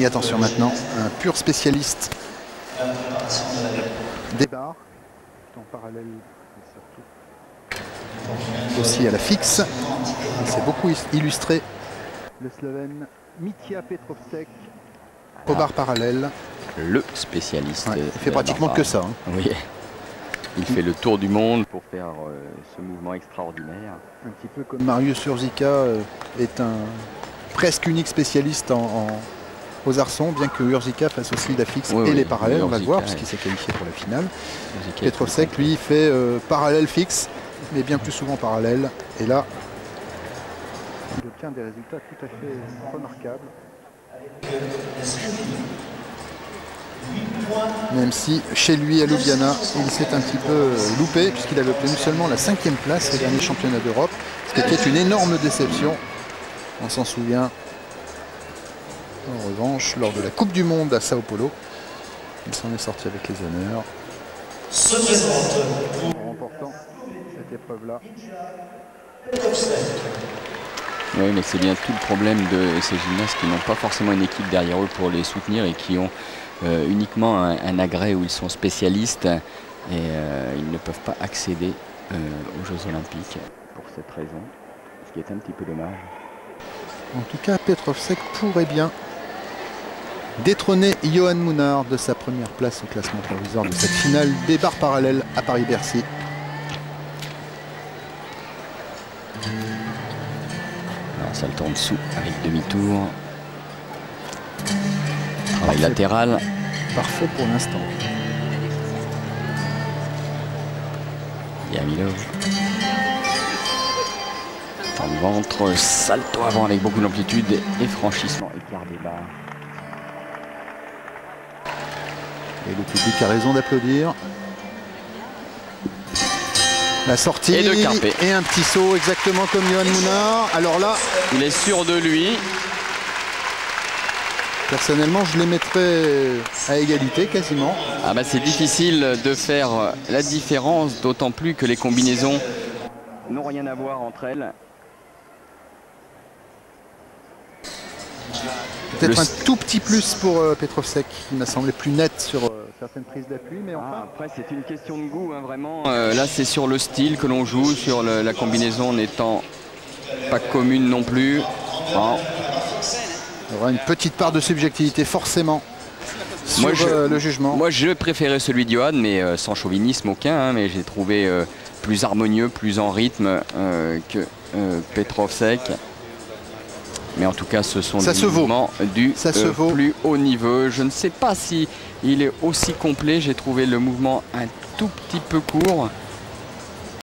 Et attention maintenant, un pur spécialiste des barres, en parallèle surtout aussi à la fixe. C'est beaucoup illustré le Slovène Mitya Petrovsek au bar parallèle. Le spécialiste. il fait pratiquement que ça. Hein. Oui. Il fait le tour du monde pour faire euh, ce mouvement extraordinaire. Un petit peu comme Marius Urzika euh, est un presque unique spécialiste en, aux arçons, bien que Urzika fasse aussi la fixe et les parallèles, on va le voir, puisqu'il s'est qualifié pour la finale. Petrovsek, lui, fait euh, parallèle fixe, mais bien plus souvent parallèle. Et là, il obtient des résultats tout à fait remarquables. Même si chez lui à Ljubljana, il s'est un petit peu euh, loupé puisqu'il avait obtenu seulement la cinquième place au dernier championnat d'Europe, ce qui était une énorme déception. On s'en souvient. En revanche, lors de la Coupe du Monde à Sao Paulo, il s'en est sorti avec les honneurs. En remportant cette épreuve-là. Oui, mais c'est bien tout le problème de ces gymnastes qui n'ont pas forcément une équipe derrière eux pour les soutenir et qui ont euh, uniquement un, agrès où ils sont spécialistes et euh, ils ne peuvent pas accéder euh, aux Jeux Olympiques pour cette raison, ce qui est un petit peu dommage. En tout cas, Petrovsek pourrait bien détrôner Johan Mounard de sa première place au classement provisoire de cette finale des barres parallèles à Paris-Bercy. ça le tourne dessous avec demi-tour. Travail latéral. Parfait pour l'instant. Yamilov. Temps de ventre, salto avant avec beaucoup d'amplitude et franchissement écart des barres. Et le public a raison d'applaudir. La sortie et, et un petit saut exactement comme Johan Mounard. Alors là, il est sûr de lui. Personnellement, je les mettrais à égalité quasiment. Ah bah c'est difficile de faire la différence, d'autant plus que les combinaisons n'ont rien à voir entre elles. Peut-être un tout petit plus pour euh, Petrovsek, qui m'a semblé plus net sur certaines prises d'appui, mais ah, après c'est une question de goût, hein, vraiment. Euh, là c'est sur le style que l'on joue, sur la combinaison n'étant pas commune non plus. Il y aura une petite part de subjectivité forcément sur moi, je, euh, le jugement. Moi je préférais celui de Johan, mais euh, sans chauvinisme aucun, hein, mais j'ai trouvé euh, plus harmonieux, plus en rythme que Petrovsek. Mais en tout cas, ce sont des mouvements du plus haut niveau. Je ne sais pas si il est aussi complet. J'ai trouvé le mouvement un tout petit peu court.